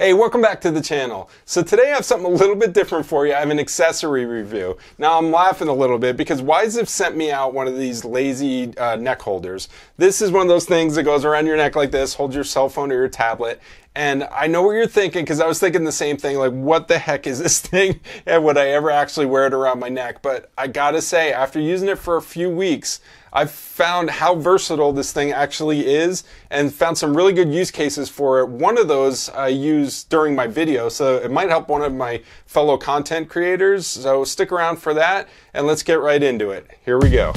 Hey, welcome back to the channel. So today I have something a little bit different for you. I have an accessory review. Now I'm laughing a little bit because Whyzyv sent me out one of these lazy uh, neck holders. This is one of those things that goes around your neck like this, holds your cell phone or your tablet. And I know what you're thinking because I was thinking the same thing. Like, what the heck is this thing? And would I ever actually wear it around my neck? But I gotta say, after using it for a few weeks, I've found how versatile this thing actually is and found some really good use cases for it. One of those I use during my video, so it might help one of my fellow content creators. So stick around for that and let's get right into it. Here we go.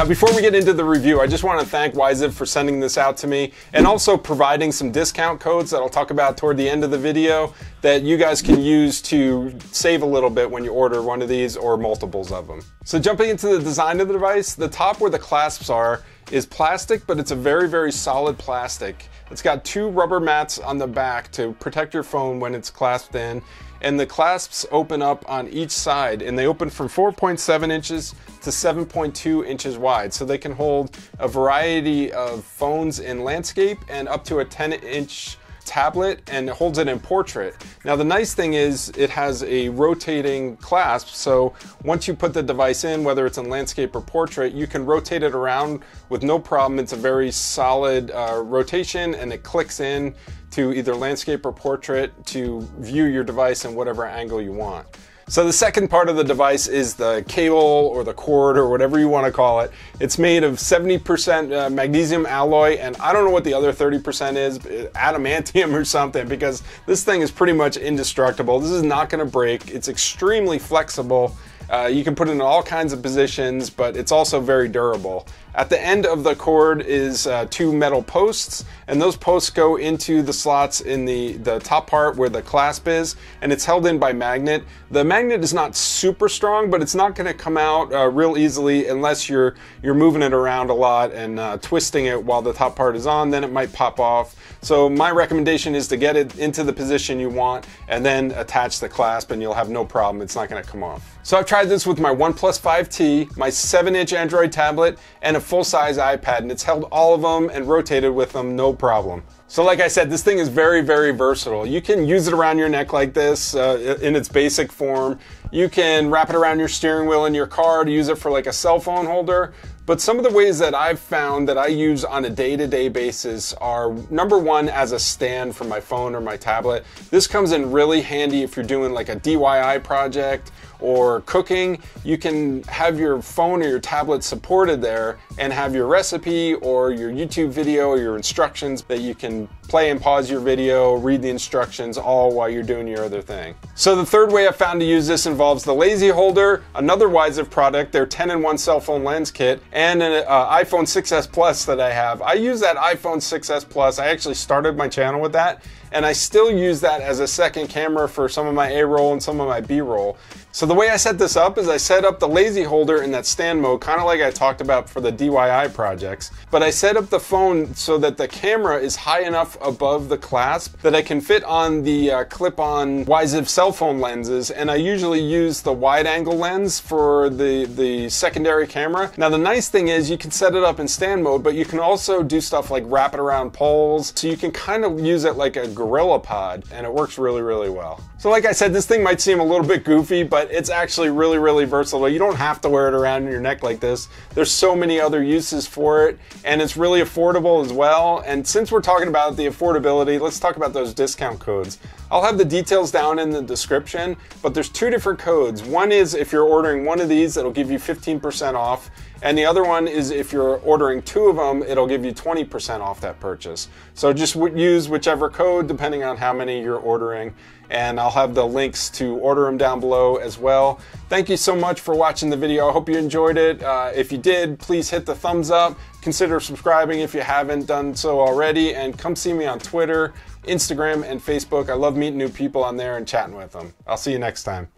Now, before we get into the review, I just want to thank Whyzyv for sending this out to me and also providing some discount codes that I'll talk about toward the end of the video that you guys can use to save a little bit when you order one of these or multiples of them. So jumping into the design of the device, the top where the clasps are is plastic, but it's a very, very solid plastic. It's got two rubber mats on the back to protect your phone when it's clasped in and the clasps open up on each side and they open from 4.7 inches to 7.2 inches wide so they can hold a variety of phones in landscape and up to a 10 inch tablet and holds it in portrait. Now the nice thing is it has a rotating clasp so once you put the device in whether it's in landscape or portrait you can rotate it around with no problem. It's a very solid uh, rotation and it clicks in to either landscape or portrait to view your device in whatever angle you want. So the second part of the device is the cable or the cord or whatever you want to call it. It's made of 70% uh, magnesium alloy and I don't know what the other 30% is, adamantium or something because this thing is pretty much indestructible. This is not going to break. It's extremely flexible uh, you can put it in all kinds of positions, but it's also very durable. At the end of the cord is uh, two metal posts, and those posts go into the slots in the, the top part where the clasp is, and it's held in by magnet. The magnet is not super strong, but it's not going to come out uh, real easily unless you're, you're moving it around a lot and uh, twisting it while the top part is on, then it might pop off. So my recommendation is to get it into the position you want and then attach the clasp and you'll have no problem. It's not going to come off. So I've tried this with my OnePlus 5T, my 7-inch Android tablet, and a full-size iPad, and it's held all of them and rotated with them no problem. So like I said, this thing is very, very versatile. You can use it around your neck like this uh, in its basic form. You can wrap it around your steering wheel in your car to use it for like a cell phone holder. But some of the ways that I've found that I use on a day-to-day basis are number one as a stand for my phone or my tablet. This comes in really handy if you're doing like a DIY project or cooking, you can have your phone or your tablet supported there and have your recipe or your YouTube video or your instructions that you can play and pause your video, read the instructions all while you're doing your other thing. So the third way I found to use this involves the Lazy Holder, another Whyzyv product, their 10-in-1 cell phone lens kit, and an uh, iPhone 6s Plus that I have. I use that iPhone 6s Plus. I actually started my channel with that, and I still use that as a second camera for some of my A-roll and some of my B-roll. So the way I set this up is I set up the lazy holder in that stand mode, kind of like I talked about for the DIY projects. But I set up the phone so that the camera is high enough above the clasp that I can fit on the uh, clip-on Whyzyv cell phone lenses. And I usually use the wide angle lens for the, the secondary camera. Now the nice thing is you can set it up in stand mode, but you can also do stuff like wrap it around poles. So you can kind of use it like a GorillaPod and it works really, really well. So like I said, this thing might seem a little bit goofy, but it's actually really, really versatile. You don't have to wear it around your neck like this. There's so many other uses for it, and it's really affordable as well. And since we're talking about the affordability, let's talk about those discount codes. I'll have the details down in the description, but there's two different codes. One is if you're ordering one of these, it'll give you 15% off. And the other one is if you're ordering two of them, it'll give you 20% off that purchase. So just use whichever code depending on how many you're ordering. And I'll have the links to order them down below as well. Thank you so much for watching the video. I hope you enjoyed it. Uh, if you did, please hit the thumbs up. Consider subscribing if you haven't done so already. And come see me on Twitter, Instagram, and Facebook. I love meeting new people on there and chatting with them. I'll see you next time.